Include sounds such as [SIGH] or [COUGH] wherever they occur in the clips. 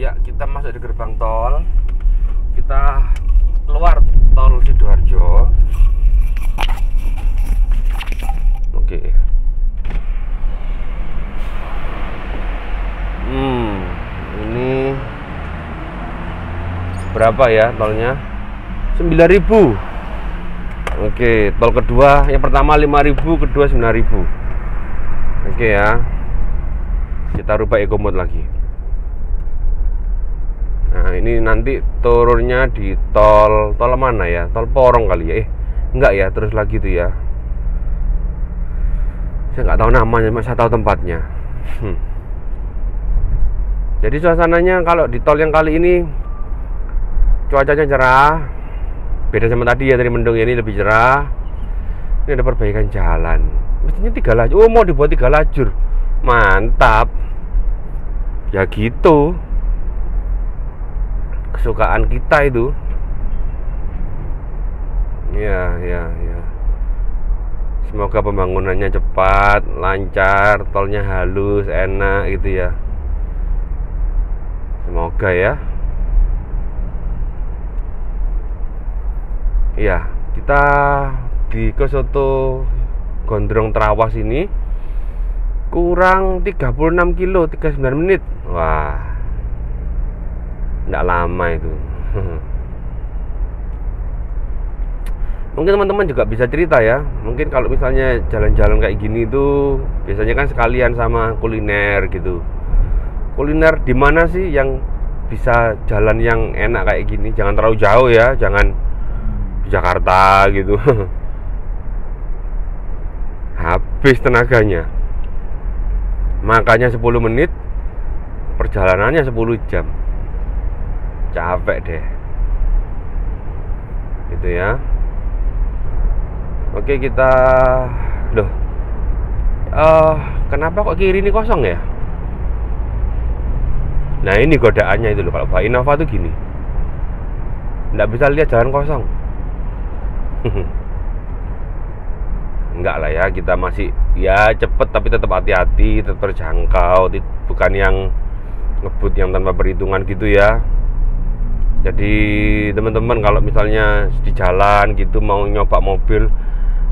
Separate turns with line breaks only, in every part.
Ya, kita masuk di gerbang tol. Kita keluar tol Sidoarjo. Oke. Hmm, ini berapa ya tolnya? 9000. Oke, tol kedua yang pertama 5000, kedua 9000. Oke ya. Kita rubah eco mode lagi. Nah, ini nanti turunnya di tol tol mana ya? Tol Porong kali ya. Eh, enggak ya, terus lagi tuh ya. Saya nggak tahu namanya, saya tahu tempatnya. Hmm. Jadi suasananya kalau di tol yang kali ini cuacanya cerah. Beda sama tadi ya dari mendung ini lebih cerah. Ini ada perbaikan jalan. Mestinya tiga lajur. Oh mau dibuat tiga lajur. Mantap. Ya gitu. Kesukaan kita itu. Ya, ya, ya. Semoga pembangunannya cepat, lancar, tolnya halus, enak gitu ya. Semoga ya. Iya, kita di Kosoto Gondrong Trawas ini kurang 36 kilo 39 menit. Wah. Enggak lama itu. Mungkin teman-teman juga bisa cerita ya. Mungkin kalau misalnya jalan-jalan kayak gini tuh biasanya kan sekalian sama kuliner gitu. Kuliner di mana sih yang bisa jalan yang enak kayak gini? Jangan terlalu jauh ya jangan di Jakarta gitu. [LAUGHS] Habis tenaganya. Makanya 10 menit perjalanannya 10 jam capek deh. Gitu ya. Oke kita loh uh, kenapa kok kiri ini kosong ya? Nah ini godaannya itu loh kalau Pak Innova tuh gini. Nggak bisa lihat jalan kosong. [LAUGHS] Enggak lah ya kita masih Ya cepet tapi tetap hati-hati Tetap terjangkau. Bukan yang ngebut yang tanpa perhitungan gitu ya Jadi teman-teman kalau misalnya di jalan gitu mau nyoba mobil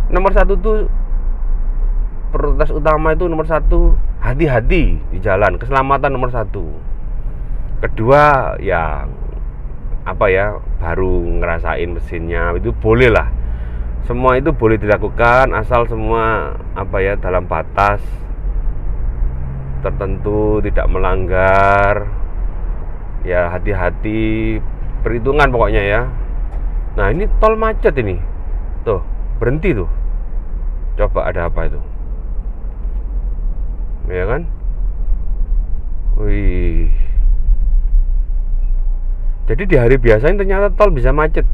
Nomor satu tuh Prioritas utama itu nomor satu Hati-hati di jalan Keselamatan nomor satu. Kedua ya apa ya baru ngerasain mesinnya itu boleh lah. Semua itu boleh dilakukan asal semua apa ya dalam batas tertentu tidak melanggar. Ya hati-hati perhitungan pokoknya ya. Nah ini tol macet ini. Tuh berhenti tuh. Coba ada apa itu? Ya kan? Wih. Jadi di hari biasa ini ternyata tol bisa macet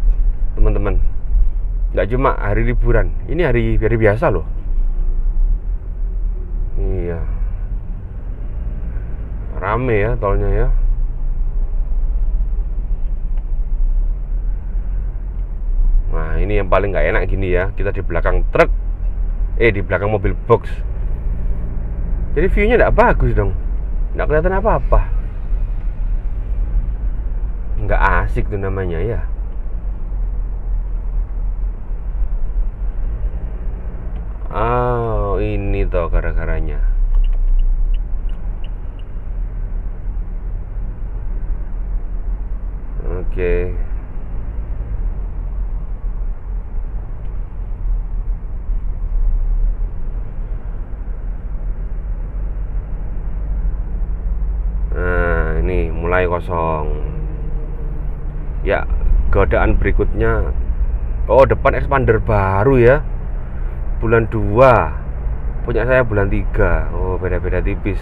teman-teman. Nggak cuma hari liburan. Ini hari hari biasa loh. Iya. Rame ya tolnya ya nah ini yang paling nggak enak gini ya. Kita di belakang truk eh di belakang mobil box. Jadi viewnya nggak bagus dong. Nggak kelihatan apa-apa. Nggak asik tuh namanya ya. Oh ini toh gara-garanya. Oke. okay. Nah ini mulai kosong. Ya godaan berikutnya. Oh depan expander baru ya. Bulan 2 punya saya bulan 3 oh beda-beda tipis.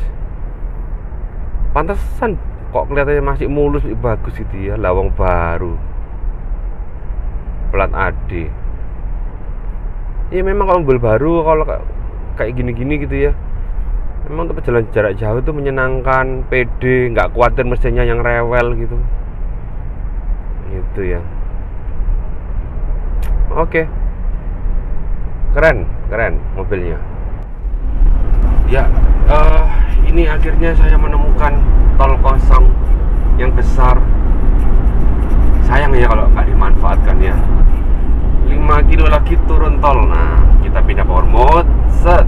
Pantesan kok kelihatannya masih mulus bagus gitu ya lawang baru. Plat AD ya memang kalau mobil baru kalau kayak gini-gini gitu ya memang untuk perjalanan jarak jauh itu menyenangkan pede nggak khawatir mesinnya yang rewel gitu. Itu ya. Oke. Keren keren mobilnya. Ya uh, ini akhirnya saya menemukan tol kosong yang besar. Sayang ya kalau nggak dimanfaatkan ya. 5 kilo lagi turun tol. Nah kita pindah power mode. set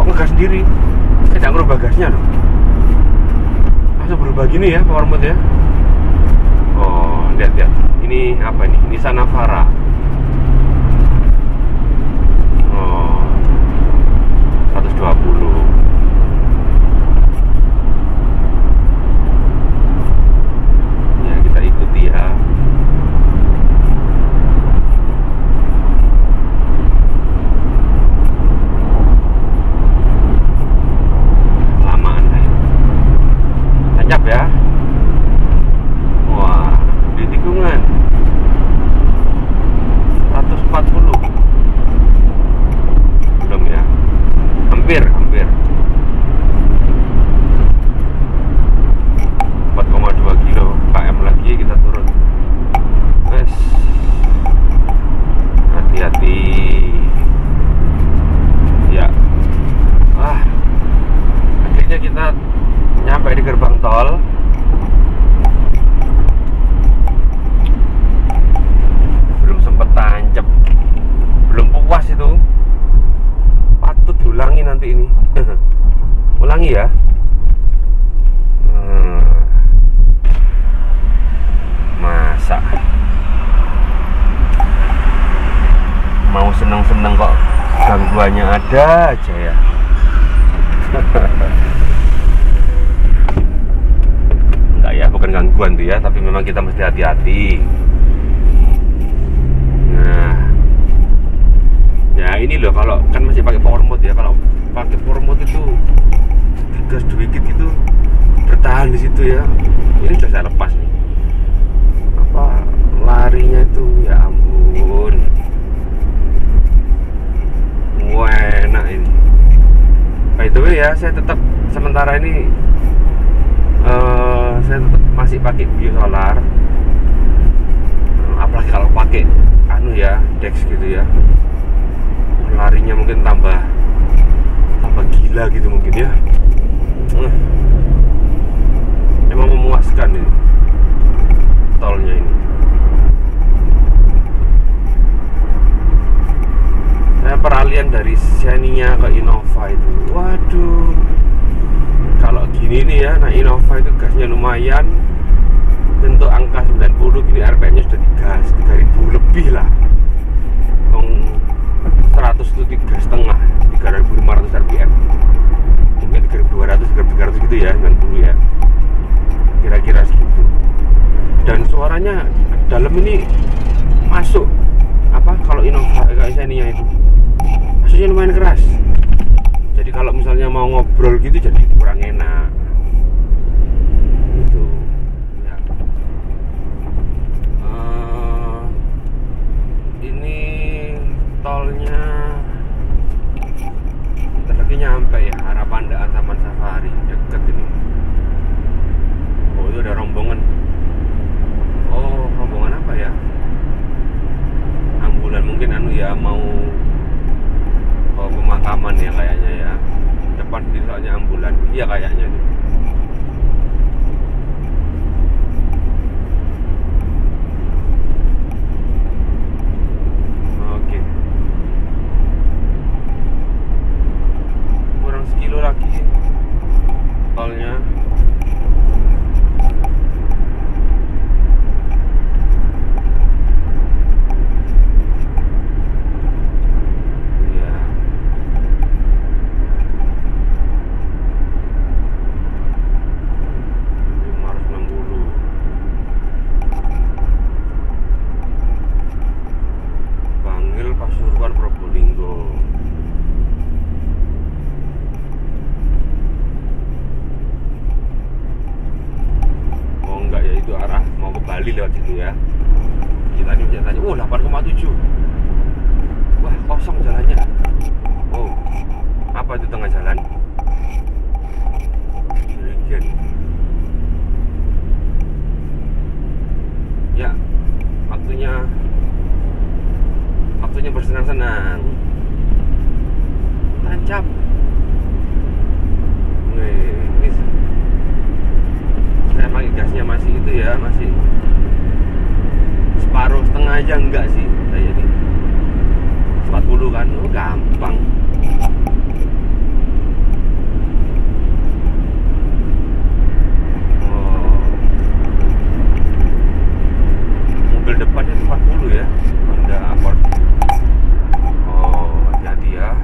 kok ngegas sendiri? Eh, Tidak ngerubah gasnya loh. Masa berubah gini ya power mode ya. Oh lihat lihat. Ini apa ini ini Navara mau seneng-seneng kok gangguannya ada aja ya. [LAUGHS] Enggak ya bukan gangguan tuh ya tapi memang kita mesti hati-hati. Nah. Ya ini loh kalau kan masih pakai power mode ya kalau pakai power mode itu gas dikit gitu bertahan di situ ya. Ini sudah saya lepas nih apa larinya itu ya ampun wah enak ini ya saya tetap sementara ini eh, saya tetap masih pakai biosolar apalagi kalau pakai anu ya dex gitu ya. Larinya mungkin tambah tambah gila gitu mungkin ya. Eh, emang memuaskan ini tolnya ini saya peralihan dari Xenia ke Innova itu. Waduh. Kalau gini nih ya nah Innova itu gasnya lumayan. Untuk angka 90 gini RPM nya sudah digas 3000 lebih lah. Wong 100 itu tiga setengah 3500 RPM mungkin 3200 3300 gitu ya 90 ya. Kira-kira segitu. Dan suaranya dalam ini masuk. Apa? Kalau Innova kayak Xenia itu maksudnya lumayan keras. Jadi kalau misalnya mau ngobrol gitu jadi kurang enak gitu ya Eh, ini tolnya bentar lagi nyampe ya arah Pandaan Taman Safari deket ini oh itu ada rombongan oh rombongan apa ya ambulan mungkin anu ya mau ke pemakaman ya kayaknya ya depan di soalnya ambulan iya kayaknya itu oke kurang sekilo lagi tolnya Iya. lima ratus enam puluh Bangil Pasuruan Probolinggo Oh enggak ya itu arah Bali lewat situ ya. Bisa tanya oh 8,7 wah kosong jalannya. Oh apa itu tengah jalan? Ya waktunya waktunya bersenang-senang. Tancap. Nih, saya gasnya masih itu ya masih separuh setengah aja enggak sih? Kayak ini 40 kan? Oh, gampang. Oh. Depannya 40 ya? Honda Accord. Oh hati-hati ya.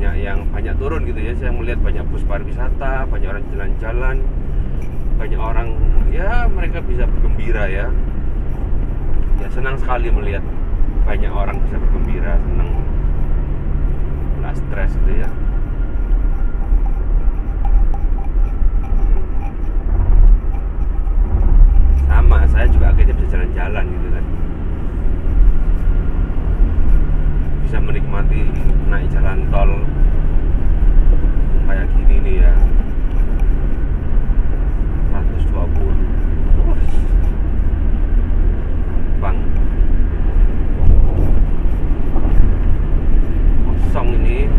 Banyak yang banyak turun gitu ya. Saya melihat banyak bus pariwisata banyak orang jalan-jalan banyak orang ya mereka bisa bergembira ya. Ya senang sekali melihat banyak orang bisa bergembira senang nggak stres gitu ya. Sama saya juga akhirnya bisa jalan-jalan gitu kan bisa menikmati naik jalan tol kayak gini nih ya 120 Wah. gampang kosong ini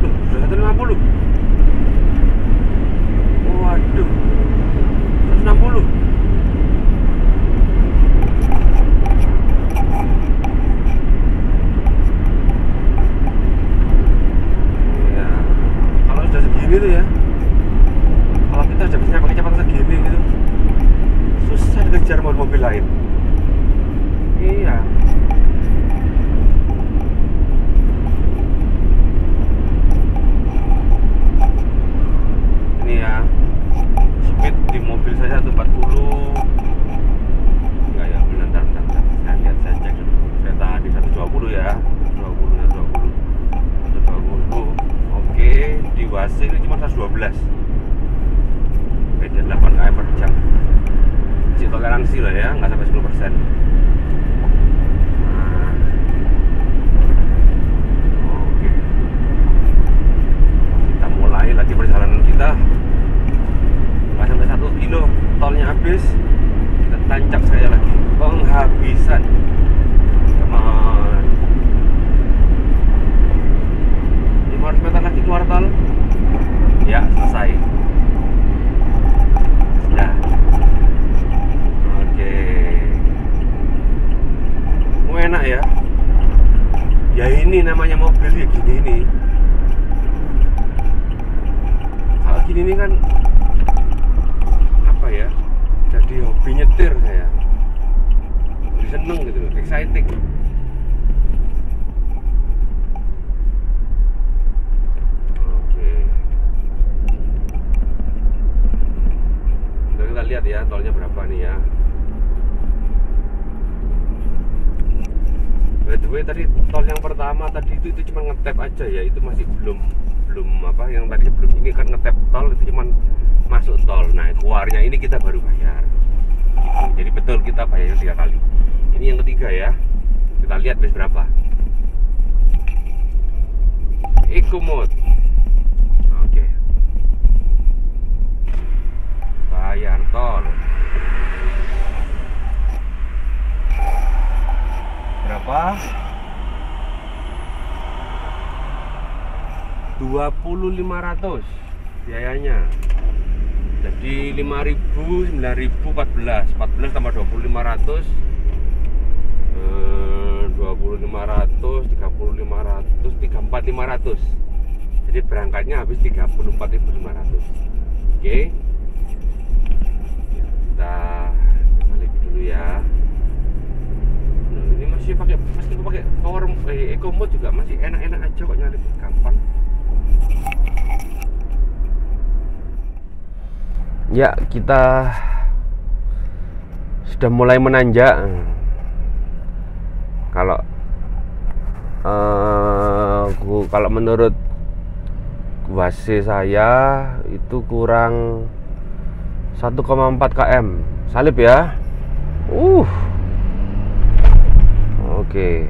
Loh, sudah 150 waduh 160 Iya. Kalau sudah segini tuh ya, kalau kita sudah bisa pakai kecepatan segini gitu, susah dikejar mobil-mobil lain. Iya. Ini ya, speed di mobil saya 140 enggak ya bentar bentar bentar. Saya lihat saya cek dulu. Saya tadi 120 ya. 120 ya 20 120 oke di Wasi ini cuma 112 beda 8 km per jam masih toleransi lah ya nggak sampai 10 persen oke kita mulai lagi perjalanan kita nggak sampai satu kilo tolnya habis kita tancap saya lagi penghabisan come on 500 meter lagi keluar tol ya selesai sudah oke mau enak ya ya ini namanya mobil ya gini ini kalau gini ini kan apa ya jadi hobi nyetir saya. Jadi seneng gitu loh exciting. Oke. Kita lihat ya tolnya berapa nih ya. By the way tadi tol yang pertama tadi itu itu cuma ngetap aja ya itu masih belum belum apa yang tadi belum ini kan ngetap tol itu cuma masuk tol. Nah keluarnya ini kita baru bayar. Gitu. jadi betul kita bayarnya tiga kali. Ini yang ketiga ya. Kita lihat bis berapa. Ekomod oke. Bayar tol. Berapa 20.500 biayanya. Jadi 5.000 9.000 14 14 tambah 20.500 eh, 20.500 30.500 34.500 jadi berangkatnya habis 34.500 oke? Ya, kita lihat dulu ya. Nah, ini masih pakai aku pakai power eh, eco mode juga. Masih enak-enak aja kok nyari gampang ya kita sudah mulai menanjak. Kalau ku- kalau menurut wasi saya itu kurang 1,4 km. Salib ya? Uh. Oke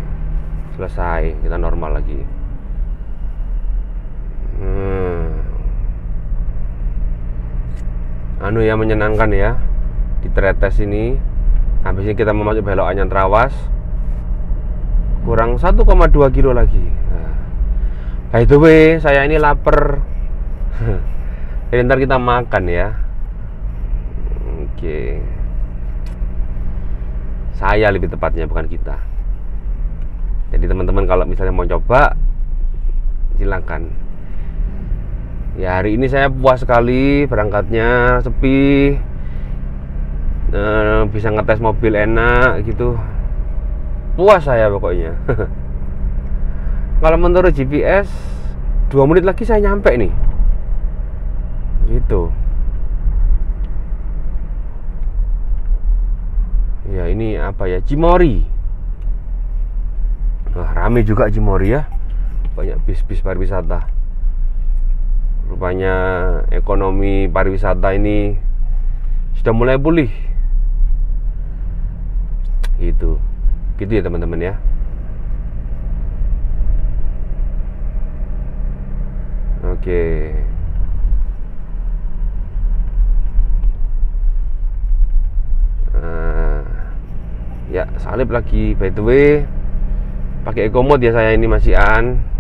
selesai. Kita normal lagi hmm. anu ya menyenangkan ya. Di Tretes ini. Habis ini kita mau masuk belok Anyan Trawas. Kurang 1,2 kilo lagi. Nah, by the saya ini lapar. [LAUGHS] Jadi ntar kita makan ya. Oke. Saya lebih tepatnya bukan kita. Jadi teman-teman kalau misalnya mau coba silakan ya hari ini saya puas sekali berangkatnya sepi. Uh, bisa ngetes mobil enak gitu. Puas saya pokoknya. [LAUGHS] Kalau menurut GPS dua menit lagi saya nyampe nih. Gitu. Ya ini apa ya? Cimori nah, rame juga Cimori ya. Banyak bis-bis pariwisata rupanya ekonomi pariwisata ini sudah mulai pulih. Gitu. Gitu ya teman-teman ya. Oke. Nah, ya salib lagi by the way. Pakai ekomod ya saya ini masih an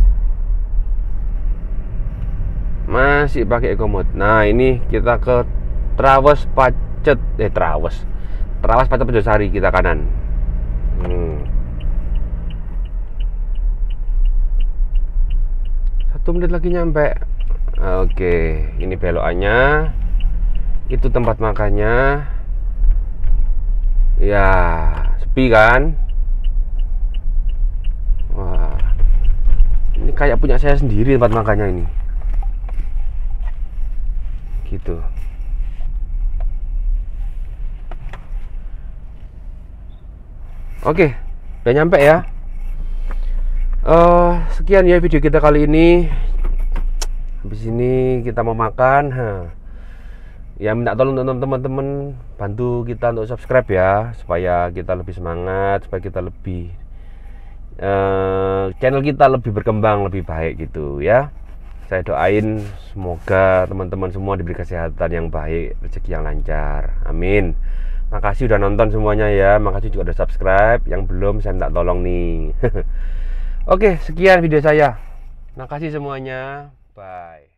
masih pakai ekomod nah ini kita ke Trawas Pacet. Eh Trawas. Trawas Pacet Pejosari kita kanan. Hmm. satu menit lagi nyampe. Oke ini belokannya. Itu tempat makannya. Ya sepi kan? Wah. Ini kayak punya saya sendiri tempat makannya ini gitu oke udah nyampe ya. Uh, sekian ya video kita kali ini. Habis ini kita mau makan huh. ya minta tolong teman-teman bantu kita untuk subscribe ya supaya kita lebih semangat supaya kita lebih uh, channel kita lebih berkembang lebih baik gitu ya saya doain semoga teman-teman semua diberi kesehatan yang baik rezeki yang lancar. Amin. Makasih udah nonton semuanya ya. Makasih juga udah subscribe. Yang belum saya minta tolong nih. [LAUGHS] Oke sekian video saya. Makasih semuanya. Bye